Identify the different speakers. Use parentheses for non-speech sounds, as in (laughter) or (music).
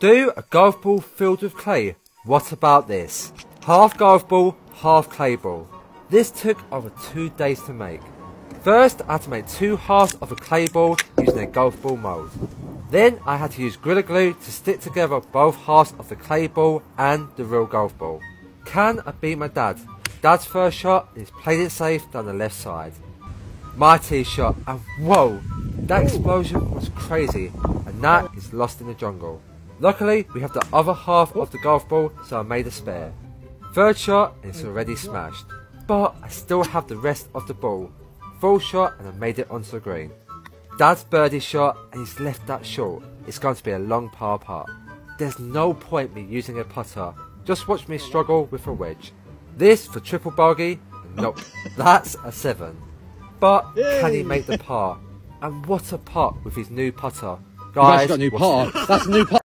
Speaker 1: Do a golf ball filled with clay. What about this? Half golf ball, half clay ball. This took over two days to make. First, I had to make two halves of a clay ball using a golf ball mould. Then I had to use Gorilla Glue to stick together both halves of the clay ball and the real golf ball. Can I beat my dad? Dad's first shot is played it safe down the left side. My tee shot and whoa, that explosion was crazy and that is lost in the jungle. Luckily, we have the other half of the golf ball so I made a spare. Third shot and it's already smashed. But I still have the rest of the ball. Full shot and I made it onto the green. Dad's birdie shot and he's left that short. It's going to be a long par putt. There's no point me using a putter. Just watch me struggle with a wedge. This for triple bogey? Nope, that's a 7. But can he make the par? And what a putt with his new putter. Guys,
Speaker 2: got a new par. That's a new par. (laughs)